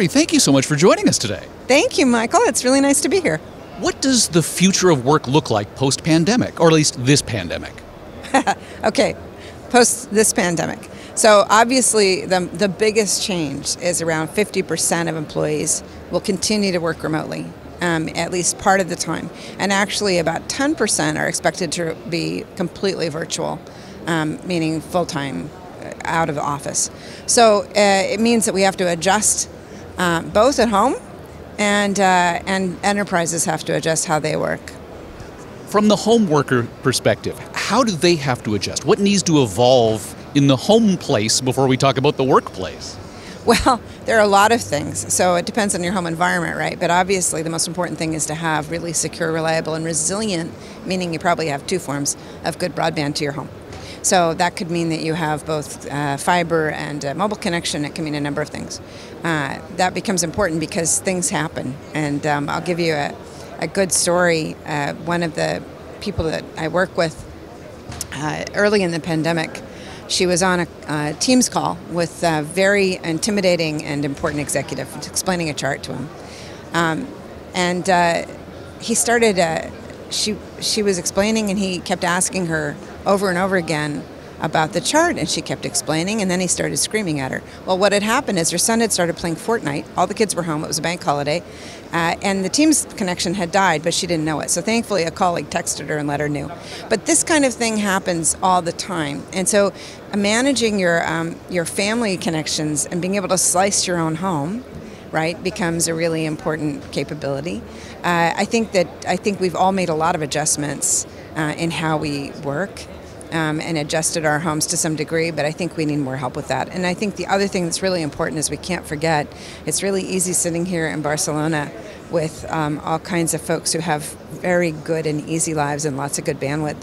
Carrie, thank you so much for joining us today. Thank you, Michael. It's really nice to be here. What does the future of work look like post pandemic, or at least this pandemic? okay, post this pandemic. So obviously, the, the biggest change is around 50% of employees will continue to work remotely, um, at least part of the time. And actually, about 10% are expected to be completely virtual, um, meaning full time uh, out of the office. So uh, it means that we have to adjust uh, both at home and, uh, and enterprises have to adjust how they work. From the home worker perspective, how do they have to adjust? What needs to evolve in the home place before we talk about the workplace? Well, there are a lot of things. So it depends on your home environment, right? But obviously, the most important thing is to have really secure, reliable, and resilient, meaning you probably have two forms of good broadband to your home. So that could mean that you have both uh, fiber and uh, mobile connection. It can mean a number of things. Uh, that becomes important because things happen. And um, I'll give you a, a good story. Uh, one of the people that I work with uh, early in the pandemic, she was on a uh, Teams call with a very intimidating and important executive, explaining a chart to him. Um, and uh, he started, she, she was explaining, and he kept asking her over and over again about the chart, and she kept explaining, and then he started screaming at her. Well, what had happened is her son had started playing Fortnite. All the kids were home, it was a bank holiday, uh, and the Teams connection had died, but she didn't know it. So thankfully, a colleague texted her and let her know. But this kind of thing happens all the time, and so uh, managing your um, your family connections and being able to slice your own home right becomes a really important capability. Uh, I think that I think we've all made a lot of adjustments uh, in how we work um, and adjusted our homes to some degree, but I think we need more help with that. And I think the other thing that's really important is we can't forget it's really easy sitting here in Barcelona with um, all kinds of folks who have very good and easy lives and lots of good bandwidth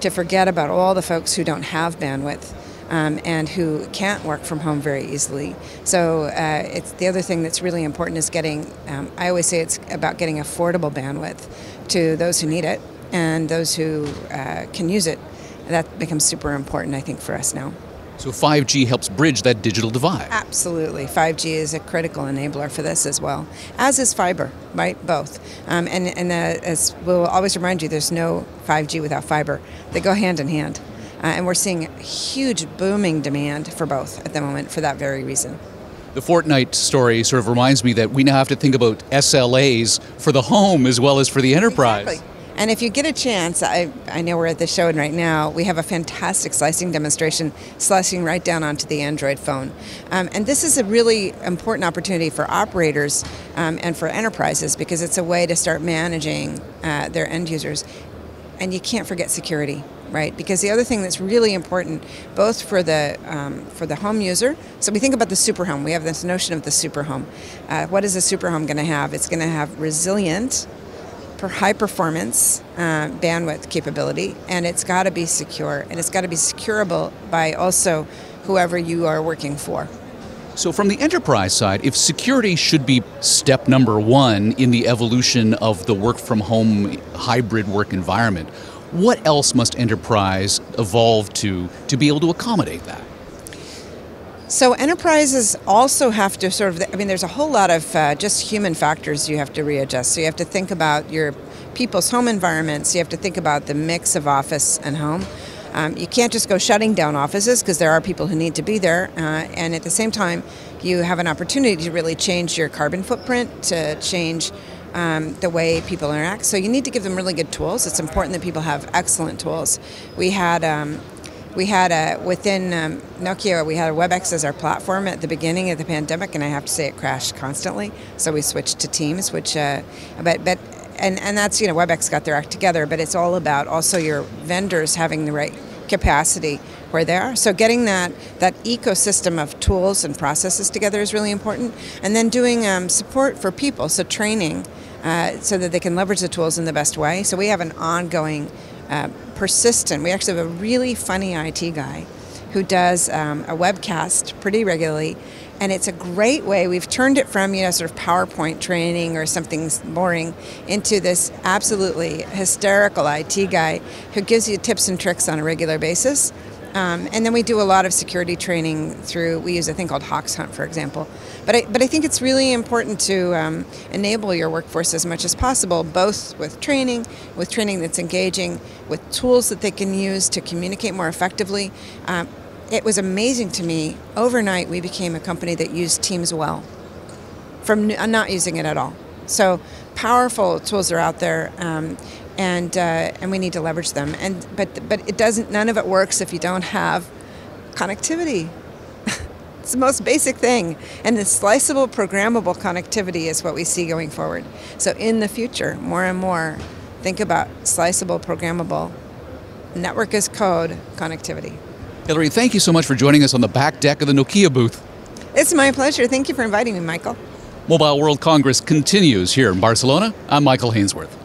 to forget about all the folks who don't have bandwidth. Um, and who can't work from home very easily. So uh, it's the other thing that's really important is getting. Um, I always say it's about getting affordable bandwidth to those who need it and those who uh, can use it that becomes super important, I think, for us now. So 5G helps bridge that digital divide. Absolutely, 5G is a critical enabler for this as well, as is fiber, right? Both, um, and and uh, as we'll always remind you, there's no 5G without fiber. They go hand in hand, uh, and we're seeing huge booming demand for both at the moment for that very reason. The Fortnite story sort of reminds me that we now have to think about SLAs for the home as well as for the enterprise. Exactly. And if you get a chance, I, I know we're at the show and right now, we have a fantastic slicing demonstration, slicing right down onto the Android phone. Um, and this is a really important opportunity for operators um, and for enterprises because it's a way to start managing uh, their end users. And you can't forget security, right? Because the other thing that's really important, both for the um, for the home user, so we think about the super home. We have this notion of the super home. Uh, what is a super home going to have? It's going to have resilient high performance uh, bandwidth capability, and it's got to be secure, and it's got to be securable by also whoever you are working for. So, from the enterprise side, if security should be step number one in the evolution of the work from home hybrid work environment, what else must enterprise evolve to to be able to accommodate that? So enterprises also have to sort of, I mean, there's a whole lot of uh, just human factors you have to readjust. So you have to think about your people's home environments. You have to think about the mix of office and home. Um, you can't just go shutting down offices because there are people who need to be there. Uh, and at the same time, you have an opportunity to really change your carbon footprint, to change um, the way people interact. So you need to give them really good tools. It's important that people have excellent tools. We had um, we had a within um, Nokia, we had a WebEx as our platform at the beginning of the pandemic, and I have to say it crashed constantly. So we switched to Teams, which, uh, but but and and that's you know WebEx got their act together, but it's all about also your vendors having the right capacity where they are. So getting that that ecosystem of tools and processes together is really important, and then doing um, support for people, so training. Uh, so that they can leverage the tools in the best way. So we have an ongoing uh, persistent. We actually have a really funny IT guy who does um, a webcast pretty regularly, and it's a great way. We've turned it from you know sort of PowerPoint training or something boring into this absolutely hysterical IT guy who gives you tips and tricks on a regular basis. Um, and then we do a lot of security training through, we use a thing called Hoxhunt, for example. But I, but I think it's really important to um, enable your workforce as much as possible, both with training, with training that's engaging, with tools that they can use to communicate more effectively. Um, it was amazing to me. Overnight, we became a company that used Teams well from not using it at all. So powerful tools are out there. Um, and uh, and we need to leverage them. And but but it doesn't. None of it works if you don't have connectivity. it's the most basic thing, and the sliceable, programmable connectivity is what we see going forward. So in the future, more and more, think about sliceable, programmable, network as code connectivity. Hilary, thank you so much for joining us on the back deck of the Nokia booth. It's my pleasure. Thank you for inviting me, Michael. Mobile World Congress continues here in Barcelona. I'm Michael Hainsworth.